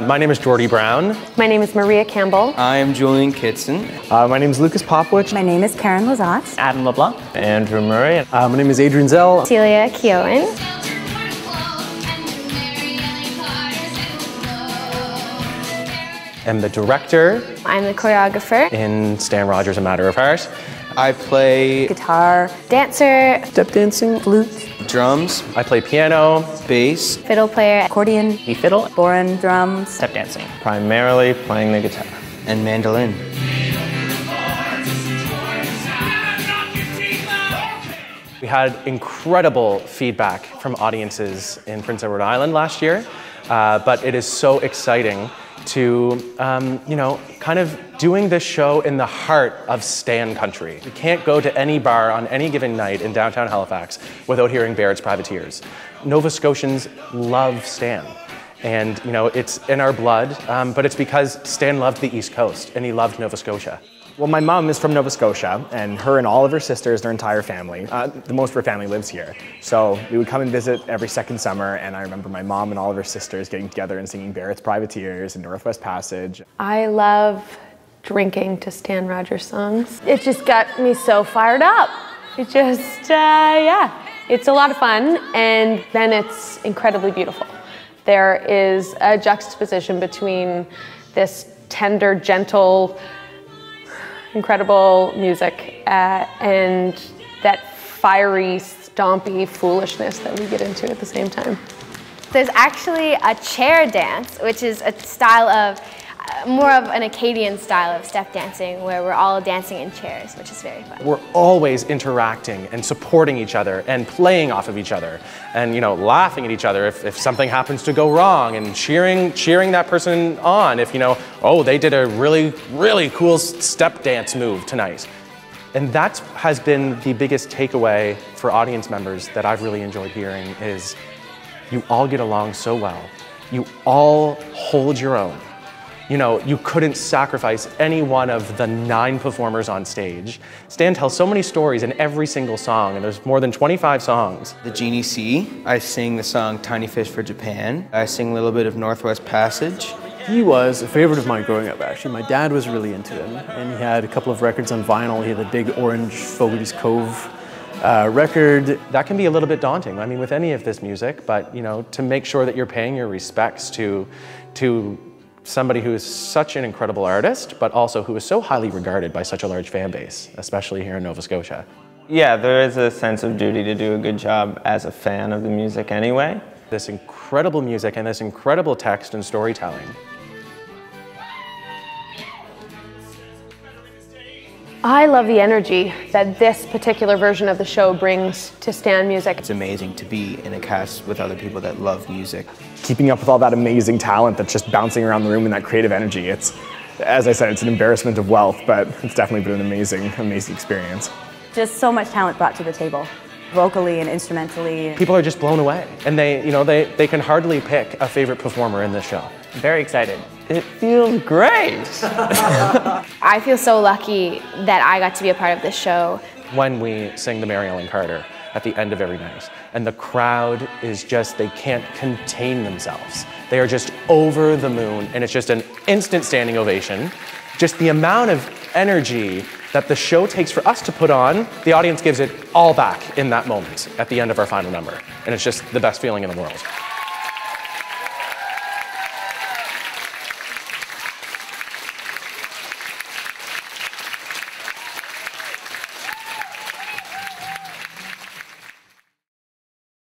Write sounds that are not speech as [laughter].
my name is Geordie Brown. My name is Maria Campbell. I am Julian Kitson. Uh, my name is Lucas Popwich. My name is Karen Lazat. Adam LeBlanc. Andrew Murray. Uh, my name is Adrian Zell. Celia Keowen. I'm the director I'm the choreographer, in Stan Rogers A Matter of Heart. I play Guitar, dancer, Step dancing. flute, drums, I play piano, bass, fiddle player, accordion, E fiddle. bodhrán drums. Step dancing. Primarily playing the guitar. and mandolin. We had incredible feedback from audiences in Prince Edward Island last year, uh, but it is so exciting to, um, you know, kind of doing this show in the heart of Stan country. You can't go to any bar on any given night in downtown Halifax without hearing Barrett's Privateers. Nova Scotians love Stan. And you know, it's in our blood, um, but it's because Stan loved the East Coast and he loved Nova Scotia. Well, my mom is from Nova Scotia, and her and all of her sisters, their entire family, uh, the most of her family lives here. So we would come and visit every second summer, and I remember my mom and all of her sisters getting together and singing Barrett's Privateers and Northwest Passage. I love drinking to Stan Rogers songs. It just got me so fired up. It just, uh, yeah, it's a lot of fun, and then it's incredibly beautiful. There is a juxtaposition between this tender, gentle, incredible music uh, and that fiery, stompy foolishness that we get into at the same time. There's actually a chair dance, which is a style of, more of an Acadian style of step dancing where we're all dancing in chairs, which is very fun. We're always interacting and supporting each other and playing off of each other and you know laughing at each other if, if something happens to go wrong and cheering cheering that person on if you know oh they did a really really cool step dance move tonight. And that has been the biggest takeaway for audience members that I've really enjoyed hearing is you all get along so well. You all hold your own. You know, you couldn't sacrifice any one of the nine performers on stage. Stan tells so many stories in every single song, and there's more than 25 songs. The Jeannie C. I sing the song Tiny Fish for Japan. I sing a little bit of Northwest Passage. He was a favorite of mine growing up, actually. My dad was really into him, and he had a couple of records on vinyl. He had the big orange Fogarty's Cove uh, record. That can be a little bit daunting, I mean, with any of this music, but you know, to make sure that you're paying your respects to, to somebody who is such an incredible artist, but also who is so highly regarded by such a large fan base, especially here in Nova Scotia. Yeah, there is a sense of duty to do a good job as a fan of the music anyway. This incredible music and this incredible text and storytelling. I love the energy that this particular version of the show brings to stand music. It's amazing to be in a cast with other people that love music. Keeping up with all that amazing talent that's just bouncing around the room and that creative energy, it's, as I said, it's an embarrassment of wealth, but it's definitely been an amazing, amazing experience. Just so much talent brought to the table, vocally and instrumentally. People are just blown away, and they, you know, they, they can hardly pick a favorite performer in this show. Very excited. It feels great. [laughs] I feel so lucky that I got to be a part of this show. when we sing the Mary Ellen Carter at the end of every night. And the crowd is just, they can't contain themselves. They are just over the moon, and it's just an instant standing ovation. Just the amount of energy that the show takes for us to put on, the audience gives it all back in that moment at the end of our final number. And it's just the best feeling in the world.